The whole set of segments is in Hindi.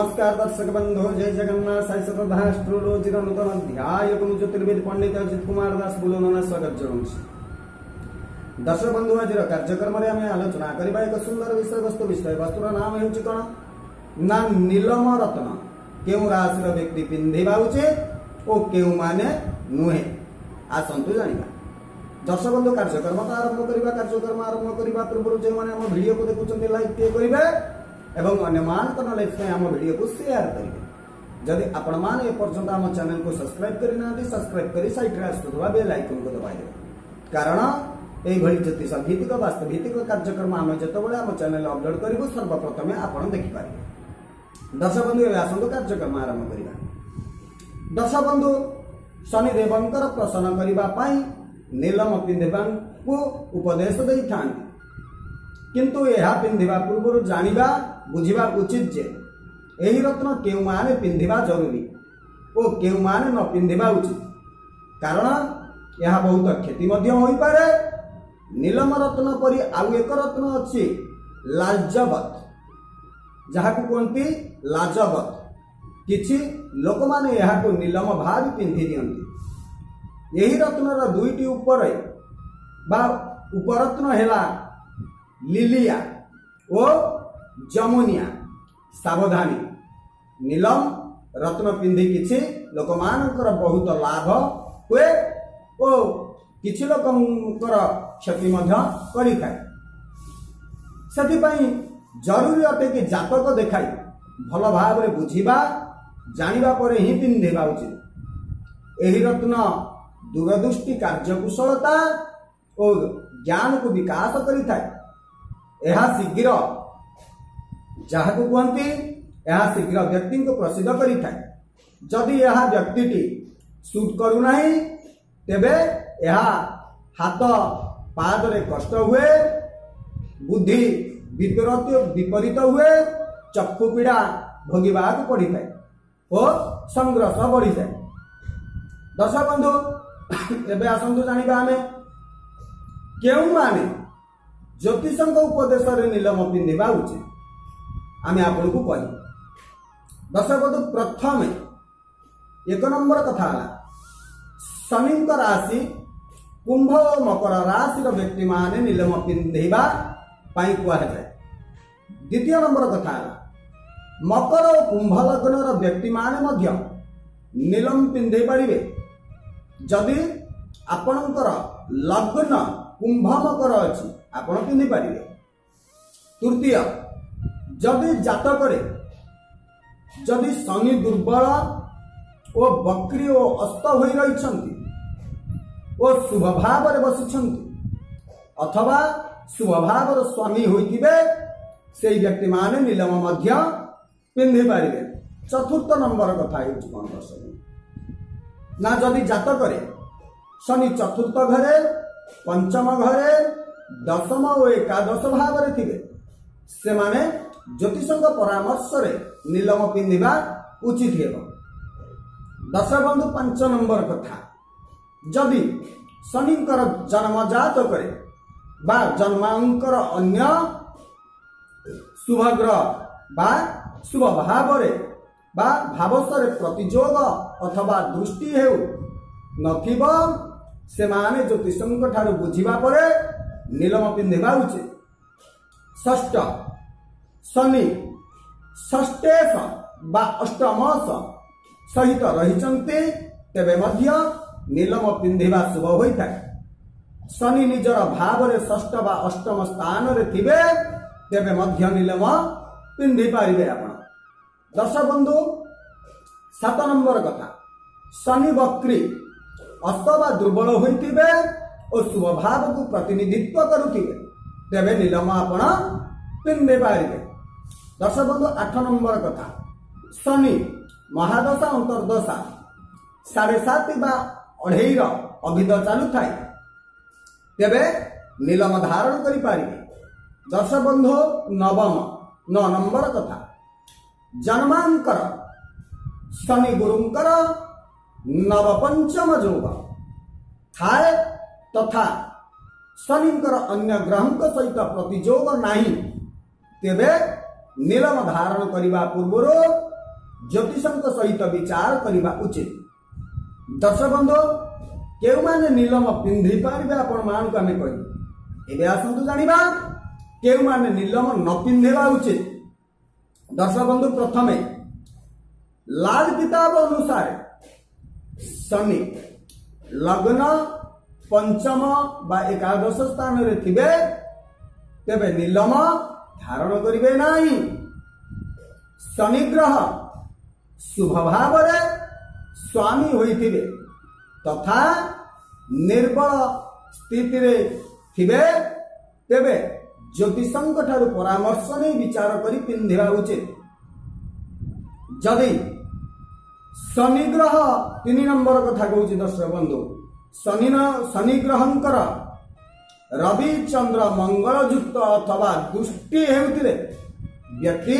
নমস্কার দর্শক বন্ধু জয় জগন্নাথ অ্যাস্ট্রোলজির নূতন অধ্যায় এবং জ্যোতির্বিদ পণ্ডিত অজিত কুমার দাস বুলনা স্বাগত জনাচ্ছি দর্শক বন্ধু আজ কার্যক্রম আমি আলোচনা করা এক সুন্দর বিষয়বস্তু বিষয়বস্তুর নাম হচ্ছে কোন না নীলম রত্ন কেউ রাশির ব্যক্তি পিধিবা উচিত ও কেউ মানে নুহে আসন্তু জানিবা দর্শক বন্ধু কার্যক্রম তো আরম্ভ করা কার্যক্রম আরম্ভ করা পূর্বরু যে মানে আমার ভিডিওকে দেখুছেন লাইক টিকে করিবে এবং অন্য মানক তন লেখছে আমা ভিডিও কো শেয়ার করি যদি आपण मान ए पर्यंत আমা চ্যানেল কো সাবস্ক্রাইব করি নাবি সাবস্ক্রাইব করি সাইড রে আসতো তো বেল আইকন কো দবাই দেন কারণ এই হল জ্যোতিষাবিদক বাস্তবিক কার্যক্রম আমা যতবেলে আমা চ্যানেল আপলোড করিব সর্বপ্রথমে आपण দেখি পারি দশ বন্ধু লয় সম কাজক আমারম করিলা দশ বন্ধু সনিদেবংকর প্রসন করিবা পাই নীলম পিন দেবান ও উপদেশ দেই থান किंतु यह पिंधा पूर्व जाना बुझा उचित जे यही रत्न के पिंधा जरूरी और क्यों मैंने न पिंधा उचित कारण यह बहुत क्षति पारे नीलम रत्न पी आउ एक रत्न अच्छी लाजवत जहाँ को कहते लाजवत कि लोक मैंने नीलम भाव पिंधि दिखती यही रत्नर दुईटी उपरे बा है লিলিয়া ও যমুনিয়া ସାବଧାନୀ ନୀଲମ ରତ୍ନ ପିନ୍ଧି କିଛି ଲୋକମାନଙ୍କର ବହୁତ ଲାଭ ହୁଏ ଓ କିଛି ଲୋକଙ୍କର କ୍ଷତି ମଧ୍ୟ କରିଥାଏ ସେଥିପାଇଁ ଜରୁରୀ ଅଟେ କି ଜାତକ ଦେଖାଇ ଭଲ ଭାବରେ ବୁଝିବା ଜାଣିବା ପରେ ହିଁ ପିନ୍ଧିବା ଉଚିତ ଏହି ରତ୍ନ ଦୂରଦୃଷ୍ଟି କାର୍ଯ୍ୟକୁଶଳତା ଓ ଜ୍ଞାନକୁ ବିକାଶ କରିଥାଏ शीघ्र जहाँ को कहते शीघ्र व्यक्ति को प्रसिद्ध करी सुट करूना तेब यह हाथ पाद कष्ट हुए बुद्धि विपरीत हुए चक्षु पीड़ा भोगवाक पड़ी था और संघर्ष बढ़ी था दर्शक बंधु एवं आसतु जानवा आम क्यों मानी ज्योतिष उपदेश नीलमती नेवा उचित आम आपन को कह दर्शक बंधु प्रथम एक नंबर कथा शनि राशि कुंभ और मकर राशि व्यक्ति मान नीलम पिंधापी कहुए द्वितीय नंबर कथा मकर और कुंभ लग्न र्यक्ति नीलम पिंधे जदि आपणकर लग्न କୁମ୍ଭ ମକର ଅଛି ଆପଣ ପିନ୍ଧିପାରିବେ ତୃତୀୟ ଯଦି ଜାତକରେ ଯଦି ଶନି ଦୁର୍ବଳ ଓ ବକ୍ରି ଓ ଅସ୍ତ ହୋଇ ରହିଛନ୍ତି ଓ ଶୁଭ ଭାବରେ ବସିଛନ୍ତି ଅଥବା ଶୁଭ ଭାବର ସ୍ୱାମୀ ହୋଇଥିବେ ସେହି ବ୍ୟକ୍ତିମାନେ ନିଲମ ମଧ୍ୟ ପିନ୍ଧିପାରିବେ ଚତୁର୍ଥ ନମ୍ବର କଥା ହେଉଛି କ'ଣ ଦର୍ଶକ ନା ଯଦି ଜାତକରେ ଶନି ଚତୁର୍ଥ ଘରେ ପଞ୍ଚମ ଘରେ ଦଶମ ଓ ଏକାଦଶ ଭାବରେ ଥିବେ ସେମାନେ ଜ୍ୟୋତିଷଙ୍କ ପରାମର୍ଶରେ ନିଲମ ପିନ୍ଧିବା ଉଚିତ ହେବ ଦଶବନ୍ଧୁ ପାଞ୍ଚ ନମ୍ବର କଥା ଯଦି ଶନିଙ୍କର ଜନ୍ମଜାତ କରେ ବା ଜନ୍ମାଙ୍କର ଅନ୍ୟ ଶୁଭଗ୍ରହ ବା ଶୁଭ ଭାବରେ ବା ଭାବସରେ ପ୍ରତିଯୋଗ ଅଥବା ଦୃଷ୍ଟି ହେଉ ନଥିବ ସେମାନେ ଜ୍ୟୋତିଷଙ୍କ ଠାରୁ ବୁଝିବା ପରେ ନିଲମ ପିନ୍ଧିବା ଉଚିତ ଷଷ୍ଠ ଶନି ଷଷ୍ଠେଶ ବା ଅଷ୍ଟମ ସହିତ ରହିଛନ୍ତି ତେବେ ମଧ୍ୟ ନିଲମ ପିନ୍ଧିବା ଶୁଭ ହୋଇଥାଏ ଶନି ନିଜର ଭାବରେ ଷଷ୍ଠ ବା ଅଷ୍ଟମ ସ୍ଥାନରେ ଥିବେ ତେବେ ମଧ୍ୟ ନୀଲମ ପିନ୍ଧିପାରିବେ ଆପଣ ଦଶ ବନ୍ଧୁ ସାତ ନମ୍ବର କଥା ଶନି ବକ୍ରି ଅଥବା ଦୁର୍ବଳ ହୋଇଥିବେ ଓ ସ୍ୱଭାବକୁ ପ୍ରତିନିଧିତ୍ୱ କରୁଥିବେ ତେବେ ନିଲମ ଆପଣ ପିନ୍ଧି ପାରିବେ ଦର୍ଶକ ବନ୍ଧୁ ଆଠ ନମ୍ବର କଥା ଶନି ମହାଦଶା ଅନ୍ତର୍ଦଶା ସାଢ଼େ ସାତ ବା ଅଢ଼େଇର ଅଭିଧ ଚାଲୁଥାଏ ତେବେ ନିଲମ ଧାରଣ କରିପାରିବେ ଦଶବନ୍ଧୁ ନବମ ନଅ ନମ୍ବର କଥା ଜନ୍ମାଙ୍କର ଶନି ଗୁରୁଙ୍କର नवपंचम जो थाए तथा शनि अन्य ग्रह सहित प्रतिजोग ना तेज नीलम धारण करने पूर्व ज्योतिष सहित विचार करने उचित दर्शक बंधु क्यों नीलम पिंधि पारे आपने आसतु जाना क्यों नीलम न पिंधे उचित दर्शक बंधु प्रथम लाल किताब अनुसार ଶନି ଲଗ୍ନ ପଞ୍ଚମ ବା ଏକାଦଶ ସ୍ଥାନରେ ଥିବେ ତେବେ ନିଲମ ଧାରଣ କରିବେ ନାହିଁ ଶନି ଗ୍ରହ ଶୁଭ ଭାବରେ ସ୍ୱାମୀ ହୋଇଥିବେ ତଥା ନିର୍ବଳ ସ୍ଥିତିରେ ଥିବେ ତେବେ ଜ୍ୟୋତିଷଙ୍କ ଠାରୁ ପରାମର୍ଶ ନେଇ ବିଚାର କରି ପିନ୍ଧିବା ଉଚିତ ଯଦି शनिग्रह तिन नम्बर कथा कि दर्शक बन्धु शनिग्रहको रवि चन्द्र मङ्गलयुक्त अथवा दुष्टि हेर्ने व्यक्ति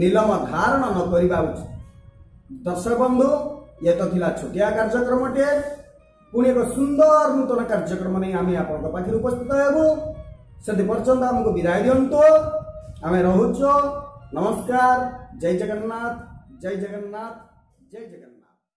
नीलम धारण नक दर्शक बन्धु इ त छोटिया कार्यक्रम टे पुन्दर नूतन कार्यक्रम नै आम आपस्थित हौ सर्मु विदय दिनु आमेछ नमस्कार जय जगन्नाथ जय जगन्नाथ जय जगन्नाथ